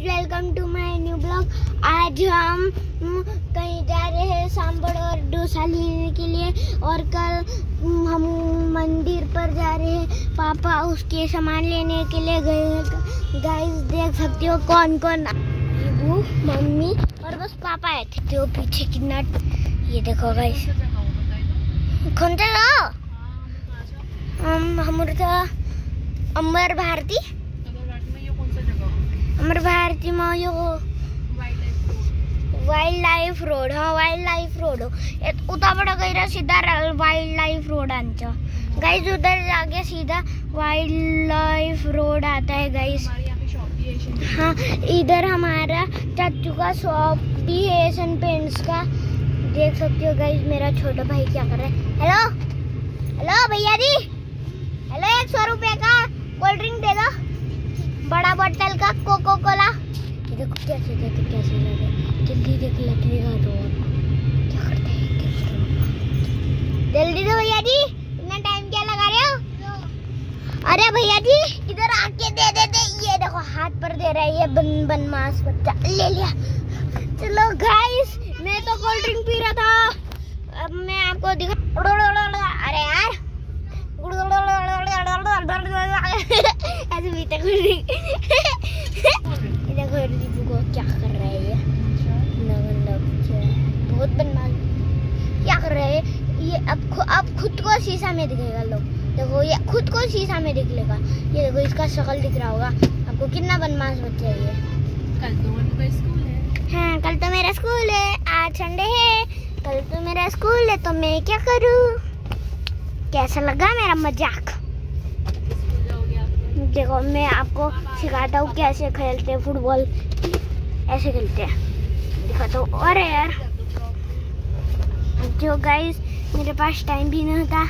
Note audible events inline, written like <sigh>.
Guys welcome to my new blog आज हम कहीं जा रहे हैं सांबड़ और डोसा लेने के लिए और कल हम मंदिर पर जा रहे हैं। पापा उसके सामान लेने के लिए गए हैं। गाइस देख सकते हो कौन कौन वो मम्मी और बस पापा आए थे। तो पीछे कितना ये देखो गाइस कौन सा हम हमारा अमर भारती। अमर भारती में यो वाइल्ड लाइफ रोड हाँ वाइल्ड लाइफ रोड उता बड़ा गैरा सीधा वाइल्ड लाइफ रोड आमचं. गाइस उधर जाके सीधा वाइल्ड लाईफ रोड आता है गाइस हाँ इधर हमारा चाचू का शॉप भी है एशियन पेंट्स का. देख सकते हो गाइस मेरा छोटा भाई क्या कर रहा है. हेलो हेलो भैया जी? हेलो एक सौ रुपये का कोल्ड ड्रिंक दे दो. बड़ा बोतल का. कैसे देते कैसे लगे जल्दी देख लगेगा तो क्या करते हैं? जल्दी दो भैया जी। इतना टाइम क्या लगा रहे हो? अरे भैया जी, इधर आके दे दे दे ये देखो, हाथ पर दे रहा है ये बन बन मास बच्चा। ले लिया। चलो गाइस मैं तो कोल्ड ड्रिंक पी रहा था। अब मैं आपको दिखा अरे यार। <laughs> ऐसे पीते कोल्ड ड्रिंक <laughs> ये देखो दीपू को क्या कर रहा है ये गंदा गंदा कुछ है। बहुत बदमाश क्या कर रहे हैं ये अब खुद को शीशा में दिखेगा लोग देखो ये खुद को शीशा में दिख लेगा ये देखो इसका शक्ल दिख रहा होगा। आपको कितना बदमाश बच्चा है ये। कल तो स्कूल है। हाँ कल तो मेरा स्कूल है। आज संडे है। कल तो मेरा स्कूल है तो मैं क्या करूँ? कैसा लगा मेरा मज़ाक? आप देखो मैं आपको सिखाता हूँ कैसे खेलते हैं फुटबॉल। ऐसे खेलते हैं। दिखाता हूँ। अरे यार जो गाइस मेरे पास टाइम भी नहीं होता